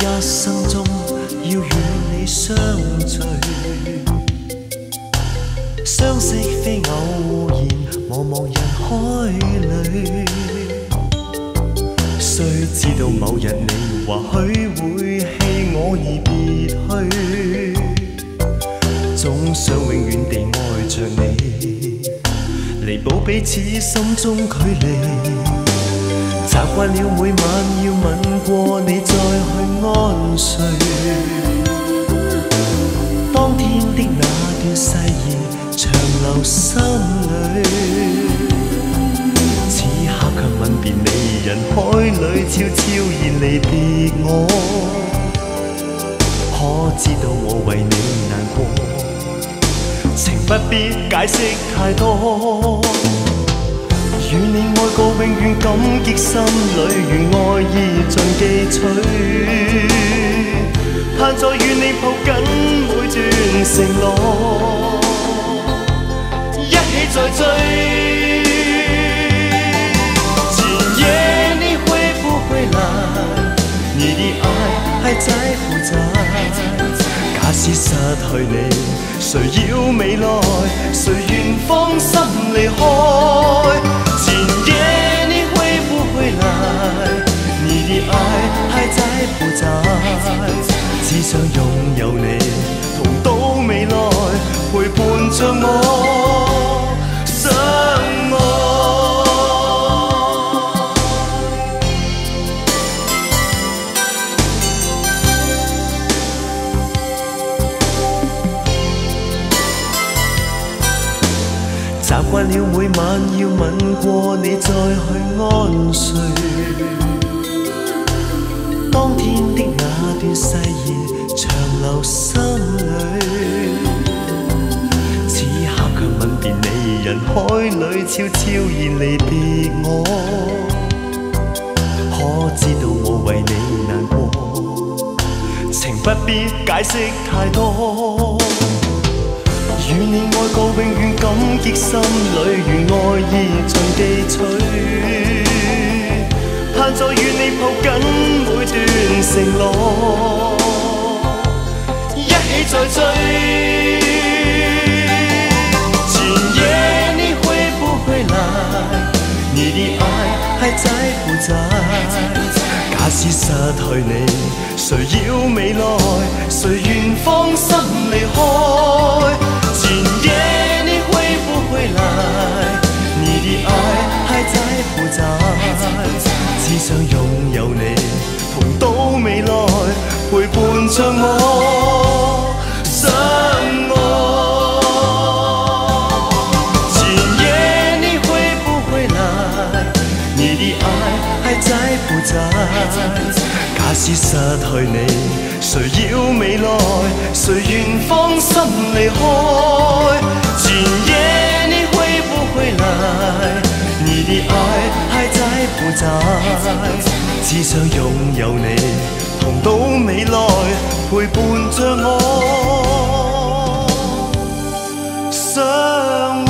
一生中要與你相聚，相識非偶然，茫茫人海裏。雖知道某日你或許會棄我而別去，總想永遠地愛着你，彌補彼此心中距離。習慣了每晚要吻過你再去安睡，當天的那段誓言長留心裏，此刻卻吻別你，人海裏悄悄然離別我，可知道我為你難過，情不必解釋太多。與你愛過，永遠感激心裏，如愛意盡寄取。盼再與你抱緊每段承諾，一起再追。今夜你会不會來？你的愛還在不在？假使失去你，誰要未來？誰願放心離開？慣了每晚要吻過你再去安睡，當天的那段誓言。長留心裏，此刻卻吻別你，人海裏悄悄然離別我。可知道我為你難過，情不必解釋太多。遠感激心里，如愛意盡記取。盼再與你抱緊每段承诺，一起。再追。今夜你会不會來？你的愛還在不在？假使失去你，誰要未來？誰願放心離開？有你，同到未來，陪伴着我。相愛，今夜你會不會來？你的愛還在不在？假使失去你，誰要未來？誰願放心離開？只想擁有你，同到未來，陪伴着我。相